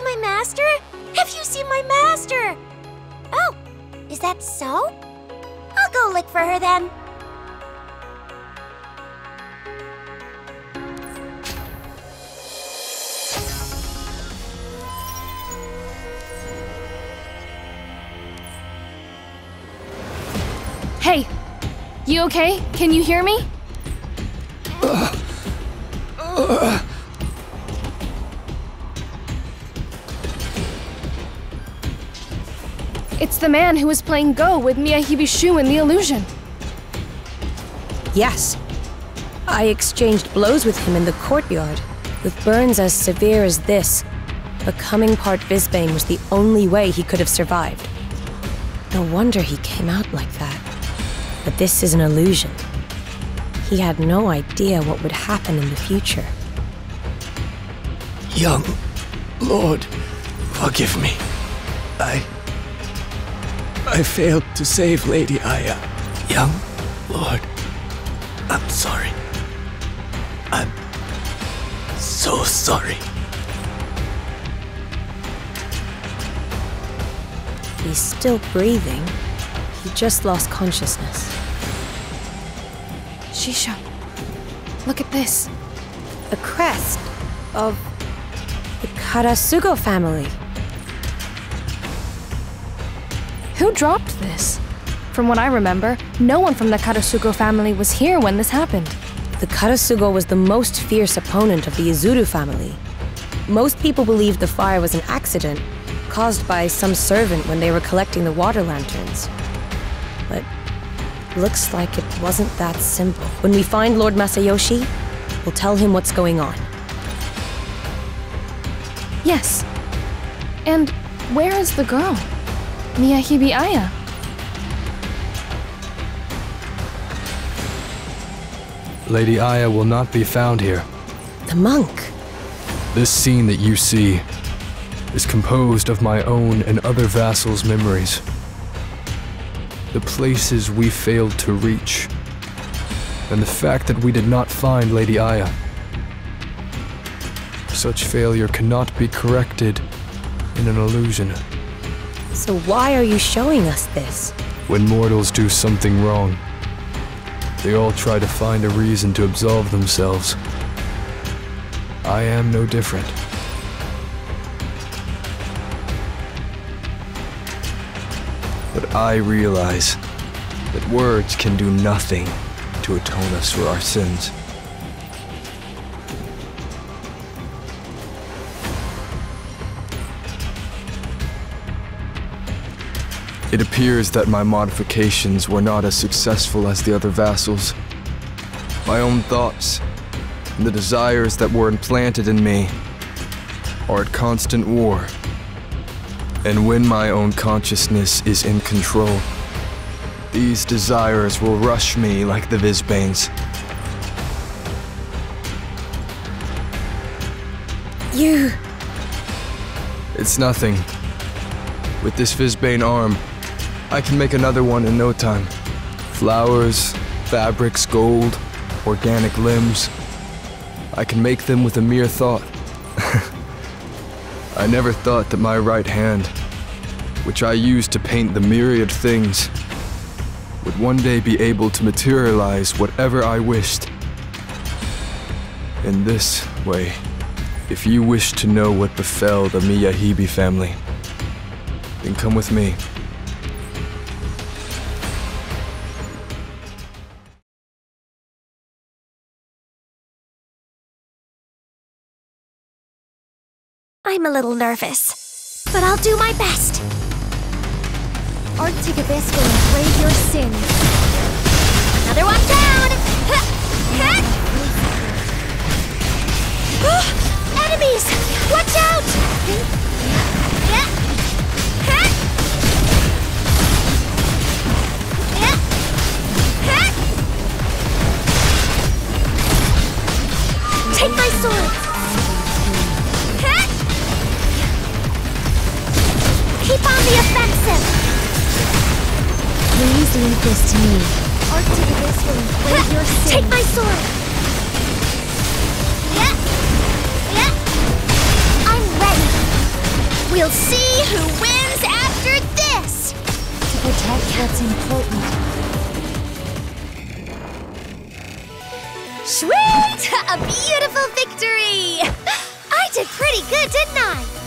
see my master? Have you seen my master? Oh, is that so? I'll go look for her then. Hey, you okay? Can you hear me? It's uh, uh, the man who was playing Go with Miyahibi Shu in the illusion. Yes. I exchanged blows with him in the courtyard. With burns as severe as this, becoming part Visbane was the only way he could have survived. No wonder he came out like that. But this is an illusion. He had no idea what would happen in the future. Young Lord, forgive me. I. I failed to save Lady Aya. Young Lord, I'm sorry. I'm so sorry. He's still breathing. He just lost consciousness. Shisha, look at this. A crest of the Karasugo family. Who dropped this? From what I remember, no one from the Karasugo family was here when this happened. The Karasugo was the most fierce opponent of the Izuru family. Most people believed the fire was an accident, caused by some servant when they were collecting the water lanterns. But looks like it wasn't that simple. When we find Lord Masayoshi, we'll tell him what's going on. Yes. And where is the girl? Miyahibi Aya. Lady Aya will not be found here. The monk. This scene that you see is composed of my own and other vassals' memories. The places we failed to reach, and the fact that we did not find Lady Aya. Such failure cannot be corrected in an illusion. So why are you showing us this? When mortals do something wrong, they all try to find a reason to absolve themselves. I am no different. But I realize that words can do nothing to atone us for our sins. It appears that my modifications were not as successful as the other vassals. My own thoughts and the desires that were implanted in me are at constant war. And when my own consciousness is in control, these desires will rush me like the Visbanes. You. It's nothing. With this Visbane arm, I can make another one in no time. Flowers, fabrics, gold, organic limbs. I can make them with a mere thought. I never thought that my right hand, which I used to paint the myriad things, would one day be able to materialize whatever I wished. In this way, if you wish to know what befell the Miyahibi family, then come with me. I'm a little nervous, but I'll do my best. Arctic Abyss will engrave your sin. Another one down! Enemies! Watch out! Take my sword! Keep on the offensive! Please leave this to me. Arctic Abyss will engrave your sin. Take my sword! Yeah! Yeah! I'm ready! We'll see who wins after this! To protect what's important. Sweet! A beautiful victory! I did pretty good, didn't I?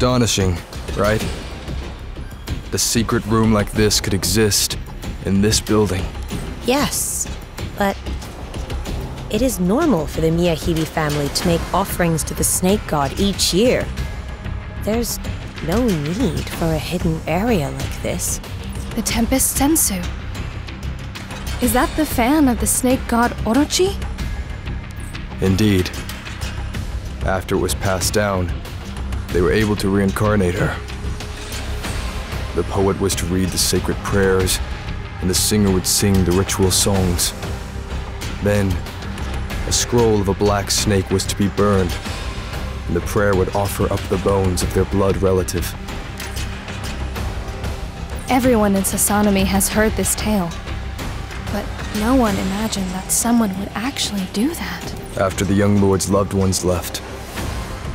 Astonishing, right? A secret room like this could exist in this building. Yes, but it is normal for the Miyahibi family to make offerings to the snake god each year. There's no need for a hidden area like this. The Tempest Sensu. Is that the fan of the snake god Orochi? Indeed. After it was passed down, they were able to reincarnate her. The poet was to read the sacred prayers, and the singer would sing the ritual songs. Then, a scroll of a black snake was to be burned, and the prayer would offer up the bones of their blood relative. Everyone in Sasanami has heard this tale. But no one imagined that someone would actually do that. After the young lord's loved ones left,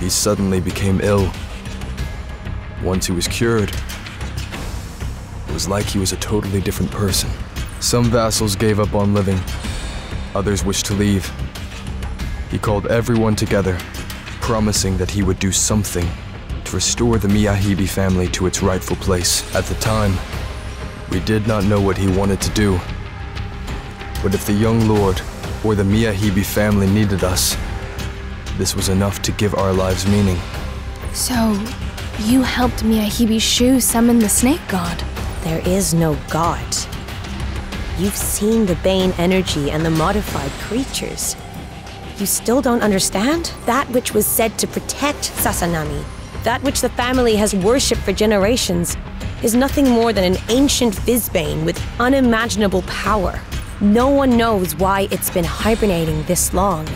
he suddenly became ill. Once he was cured, it was like he was a totally different person. Some vassals gave up on living, others wished to leave. He called everyone together, promising that he would do something to restore the Miyahibi family to its rightful place. At the time, we did not know what he wanted to do. But if the young lord or the Miyahibi family needed us, this was enough to give our lives meaning. So, you helped Miyahibi Shu summon the snake god. There is no god. You've seen the Bane energy and the modified creatures. You still don't understand? That which was said to protect Sasanami, that which the family has worshipped for generations, is nothing more than an ancient Visbane with unimaginable power. No one knows why it's been hibernating this long.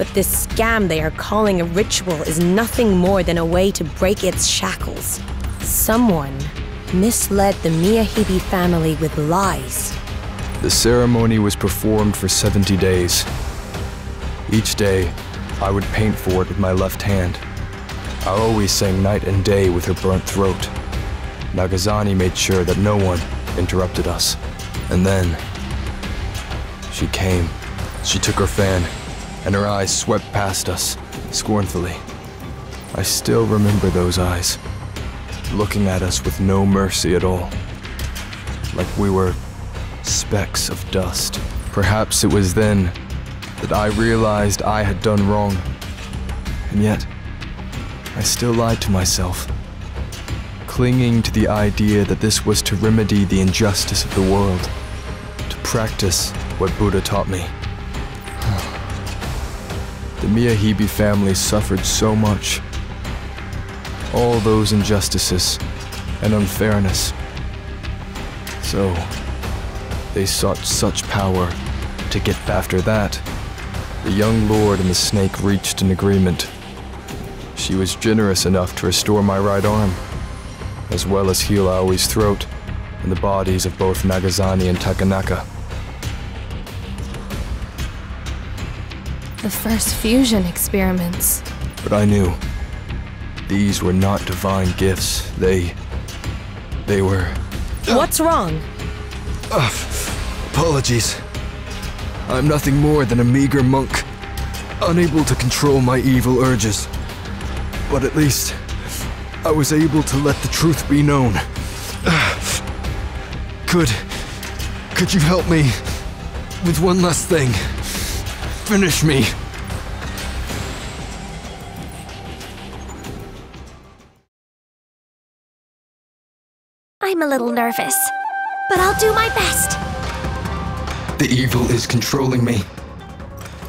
But this scam they are calling a ritual is nothing more than a way to break its shackles. Someone misled the Miyahibi family with lies. The ceremony was performed for 70 days. Each day, I would paint for it with my left hand. I always sang night and day with her burnt throat. Nagazani made sure that no one interrupted us. And then, she came. She took her fan, and her eyes swept past us, scornfully. I still remember those eyes, looking at us with no mercy at all. Like we were specks of dust. Perhaps it was then that I realized I had done wrong. And yet, I still lied to myself, clinging to the idea that this was to remedy the injustice of the world, to practice what Buddha taught me. The Miyahibi family suffered so much. All those injustices and unfairness. So, they sought such power to get after that. The young lord and the snake reached an agreement. She was generous enough to restore my right arm, as well as heal Aoi's throat and the bodies of both Nagazani and Takanaka. The first fusion experiments. But I knew these were not divine gifts. They. they were. What's wrong? Uh, apologies. I'm nothing more than a meager monk, unable to control my evil urges. But at least I was able to let the truth be known. Could. could you help me with one last thing? Finish me. I'm a little nervous, but I'll do my best. The evil is controlling me.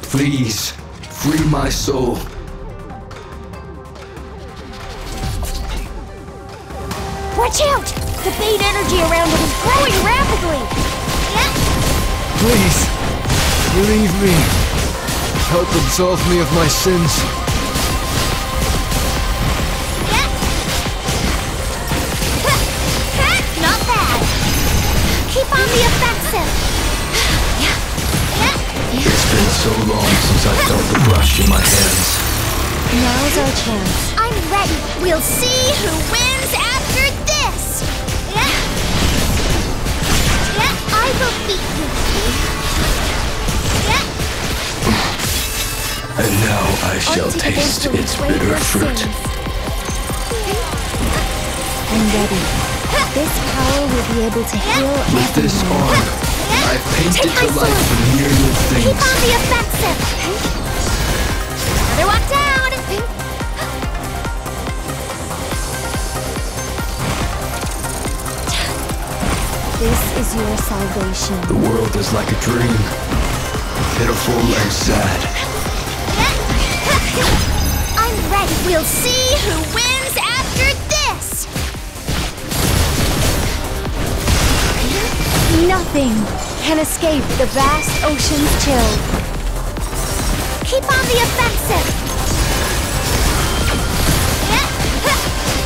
Please, free my soul. Watch out! The bait energy around it is growing rapidly! Yeah. Please, believe me. Help absolve me of my sins. Not bad. Keep on the offensive. It's been so long since I felt the brush in my hands. Now's our chance. I'm ready. We'll see who wins after this. I will beat you. And now I shall taste its bitter fruit. I'm ready. This power will be able to heal With this everyone. arm, I've painted Take to life sword. a myriad Keep things. on the offensive. Another one down. This is your salvation. The world is like a dream, pitiful and sad. We'll see who wins after this. Nothing can escape the vast ocean's chill. Keep on the offensive.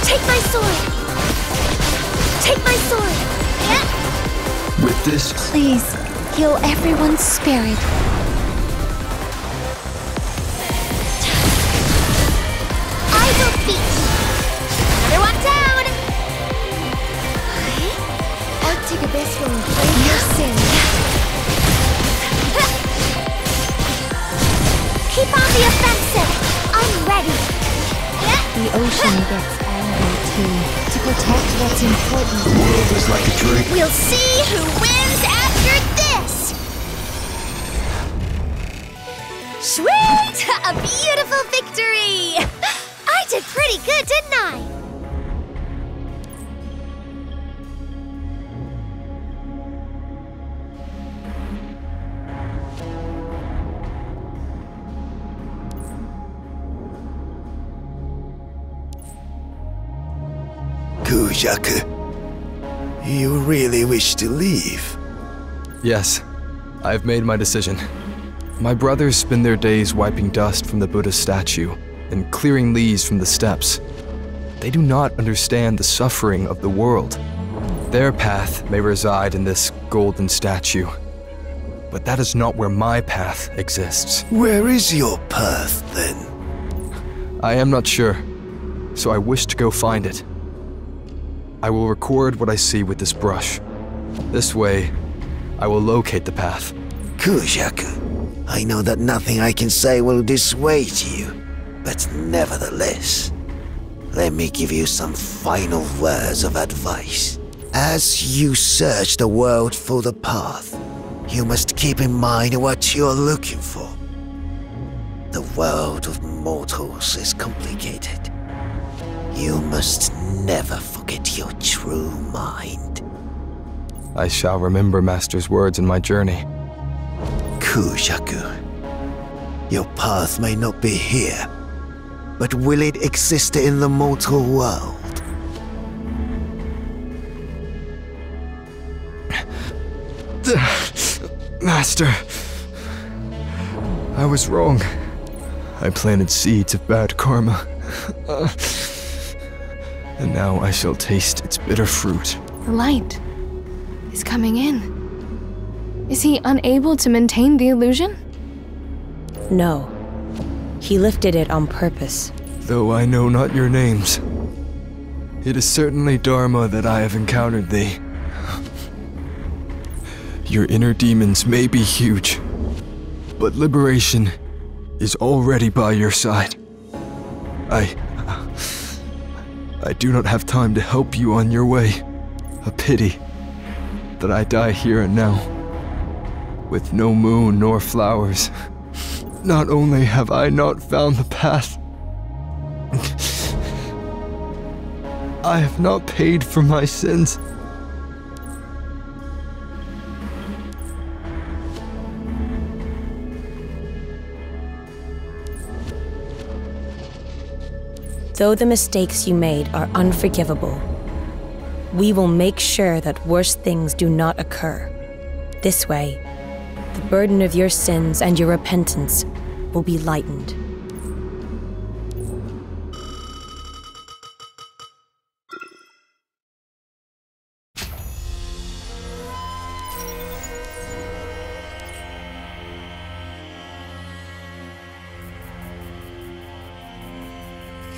Take my sword. Take my sword. With this, Please, heal everyone's spirit. The ocean gets angry too. To protect what's important. the world is like a dream. We'll see who wins after this. Sweet! A beautiful victory! I did pretty good, didn't I? You really wish to leave? Yes, I've made my decision. My brothers spend their days wiping dust from the Buddha statue and clearing leaves from the steps. They do not understand the suffering of the world. Their path may reside in this golden statue, but that is not where my path exists. Where is your path then? I am not sure, so I wish to go find it. I will record what I see with this brush. This way, I will locate the path. Kujaku, I know that nothing I can say will dissuade you, but nevertheless, let me give you some final words of advice. As you search the world for the path, you must keep in mind what you're looking for. The world of mortals is complicated. You must never forget your true mind. I shall remember Master's words in my journey. Kujaku, your path may not be here, but will it exist in the mortal world? Master, I was wrong. I planted seeds of bad karma. Uh, and now I shall taste its bitter fruit. The light is coming in. Is he unable to maintain the illusion? No. He lifted it on purpose. Though I know not your names, it is certainly Dharma that I have encountered thee. Your inner demons may be huge, but liberation is already by your side. I. I do not have time to help you on your way. A pity that I die here and now, with no moon nor flowers. Not only have I not found the path, I have not paid for my sins. Though the mistakes you made are unforgivable, we will make sure that worse things do not occur. This way, the burden of your sins and your repentance will be lightened.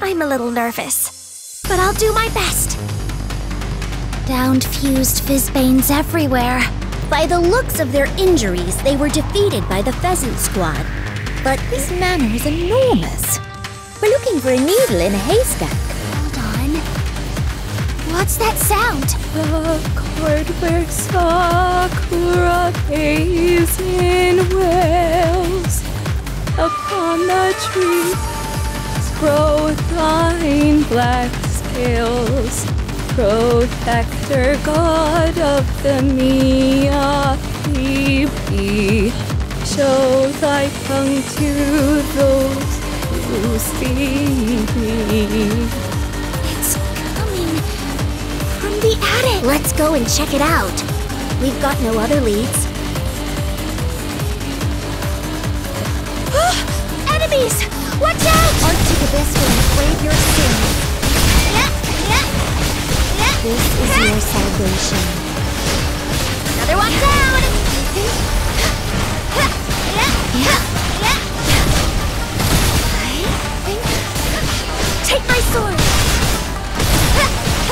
I'm a little nervous, but I'll do my best. Downed fused Visbanes everywhere. By the looks of their injuries, they were defeated by the Pheasant Squad. But this manor is enormous. We're looking for a needle in a haystack. Hold on. What's that sound? The where Sakura pays in Wales upon the tree grow thine black scales protector god of the Phoebe show thy tongue to those who speak me. It's coming from the attic. Let's go and check it out. We've got no other leads. Enemies! Watch out! Art to the best to brave your sins. Yeah, yeah, yeah. This is your salvation. Another one down! Yeah, yeah, yeah. Take my sword!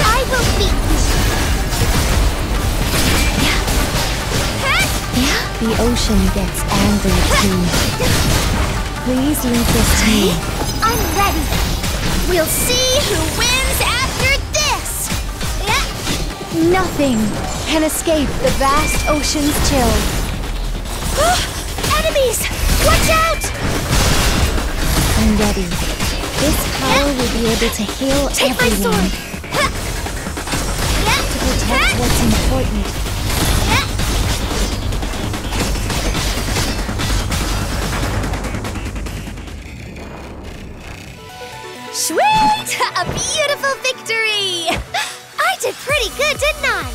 I will beat you! The ocean gets angry too. Please leave this to me. I'm ready! We'll see who wins after this! Yeah. Nothing can escape the vast ocean's chill. Enemies! Watch out! I'm ready. This power will be able to heal Take my everyone. sword! To protect what's important. Victory! I did pretty good, didn't I?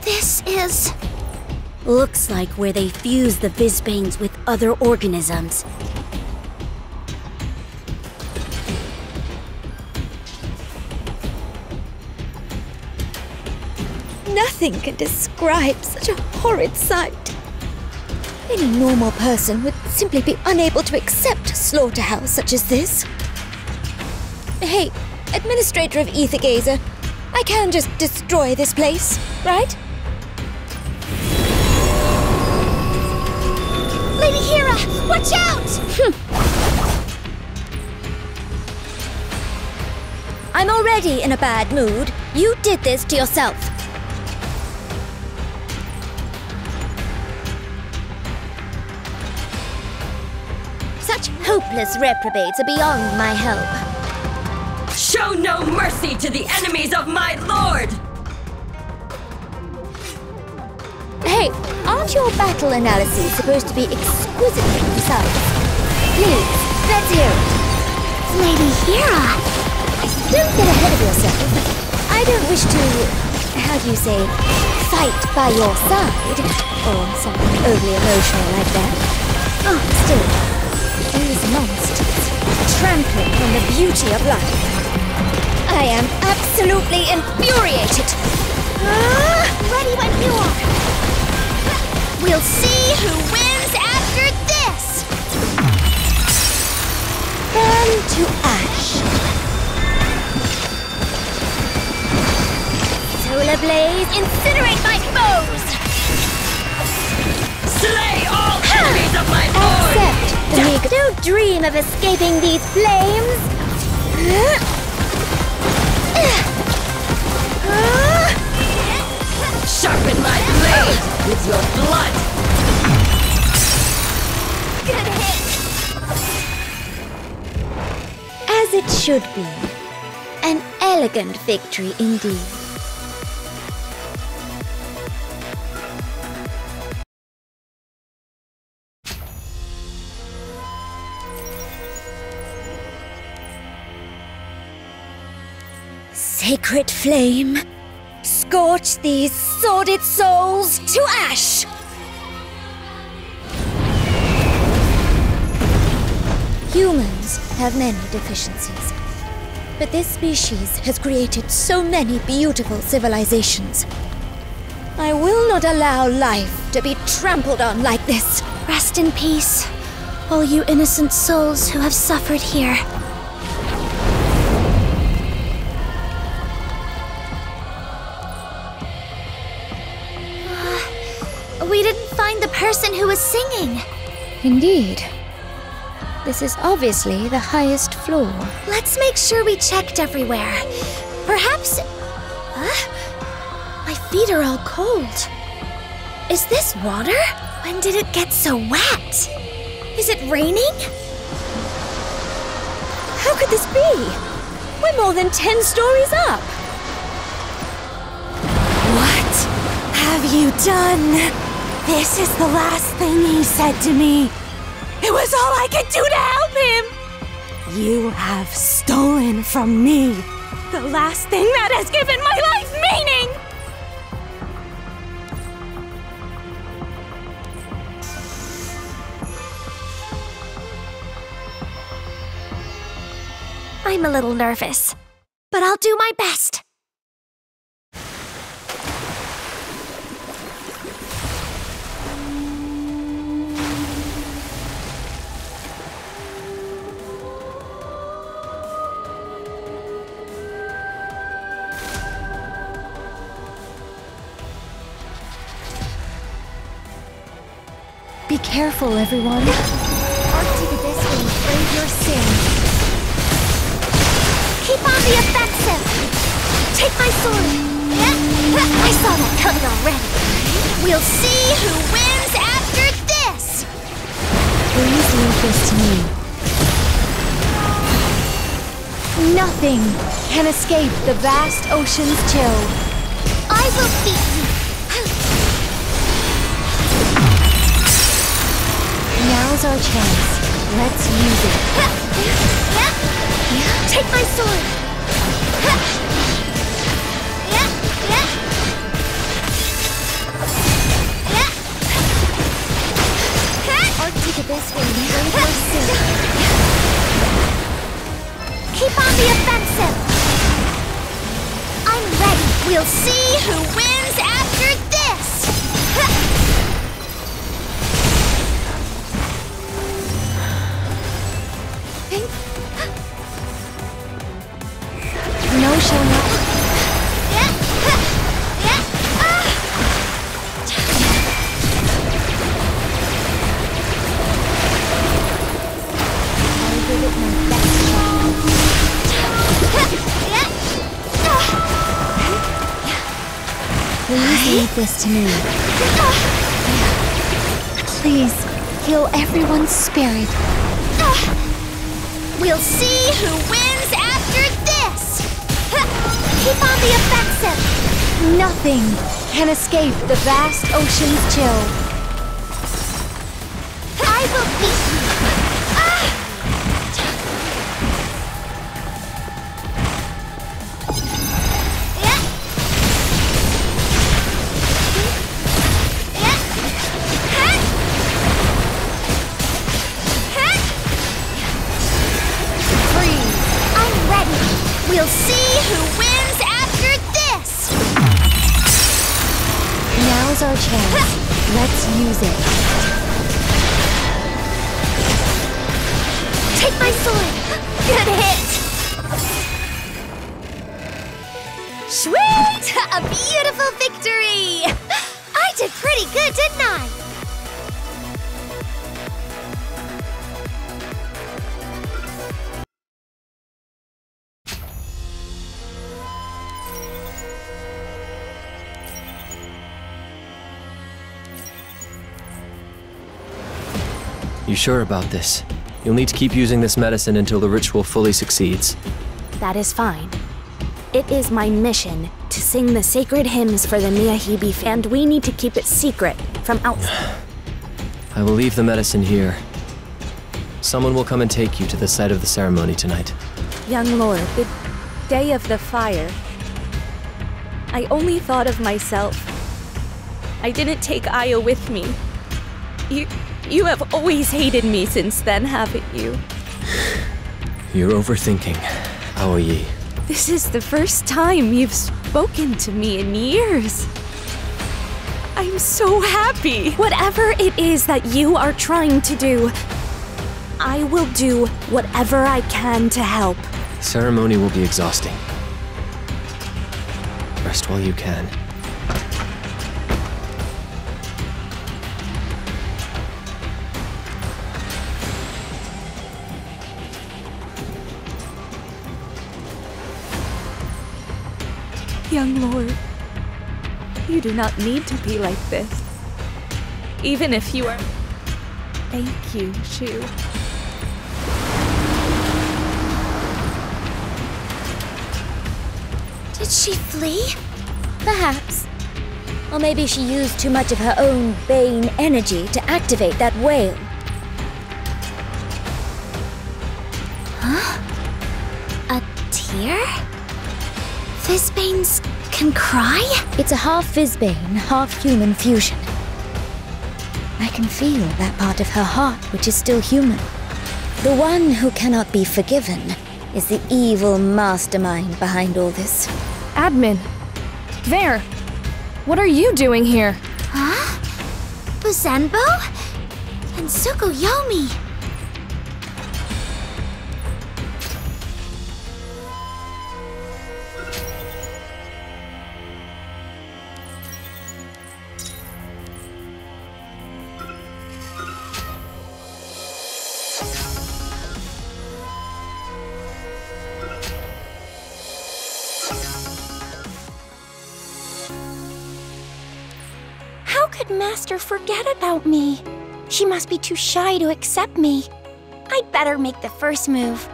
This is... Looks like where they fuse the Visbanes with other organisms. Nothing can describe such a horrid sight. Any normal person would simply be unable to accept a slaughterhouse such as this. Hey, Administrator of Aether Gazer, I can just destroy this place, right? Lady Hera, watch out! Hmm. I'm already in a bad mood. You did this to yourself. Hopeless reprobates are beyond my help. Show no mercy to the enemies of my lord! Hey, aren't your battle analyses supposed to be exquisitely precise? Please, let's hear it. Lady Hera! Don't get ahead of yourself. I don't wish to, how do you say, fight by your side, or something overly emotional like that. Oh, still, these monsters trampling on the beauty of life. I am absolutely infuriated. Ah, ready when you are. We'll see who wins after this. Burn to ash. Solar Blaze, incinerate my foes. Slay all enemies of my lord! Accept meager. Don't dream of escaping these flames. Sharpen my blade with your blood! Good hit. As it should be. An elegant victory indeed. Sacred flame, scorch these sordid souls to ash! Humans have many deficiencies. But this species has created so many beautiful civilizations. I will not allow life to be trampled on like this. Rest in peace, all you innocent souls who have suffered here. Person who was singing. Indeed. This is obviously the highest floor. Let's make sure we checked everywhere. Perhaps. Huh? My feet are all cold. Is this water? When did it get so wet? Is it raining? How could this be? We're more than ten stories up. What have you done? This is the last thing he said to me. It was all I could do to help him! You have stolen from me the last thing that has given my life meaning! I'm a little nervous, but I'll do my best. Careful, everyone. Arctic Abyss will afraid your sin. Keep on the offensive! Take my sword! I saw that coming already. We'll see who wins after this! Please leave this to me. Nothing can escape the vast ocean's chill. I will beat you! Now's our chance. Let's use it. Take my sword! Arctic Abyss will afraid your sin. Keep on the offensive! I'm ready! We'll see who wins Please leave this to me. Please, heal everyone's spirit. We'll see who wins! Keep on the offensive! Nothing can escape the vast ocean's chill. Sure about this? You'll need to keep using this medicine until the ritual fully succeeds. That is fine. It is my mission to sing the sacred hymns for the Miyahibi, and we need to keep it secret from outside. I will leave the medicine here. Someone will come and take you to the site of the ceremony tonight. Young lord, the day of the fire I only thought of myself. I didn't take Aya with me. You you have always hated me since then, haven't you? You're overthinking, Aoi. This is the first time you've spoken to me in years. I'm so happy. Whatever it is that you are trying to do, I will do whatever I can to help. Ceremony will be exhausting. Rest while you can. Young lord, you do not need to be like this. Even if you are. Thank you, Shu. Did she flee? Perhaps. Or maybe she used too much of her own Bane energy to activate that whale. Huh? A tear? Visbanes can cry? It's a half Visbane, half human fusion. I can feel that part of her heart which is still human. The one who cannot be forgiven is the evil mastermind behind all this. Admin! There! What are you doing here? Huh? Buzenbo? And Tsukuyomi? Master forget about me? She must be too shy to accept me. I'd better make the first move.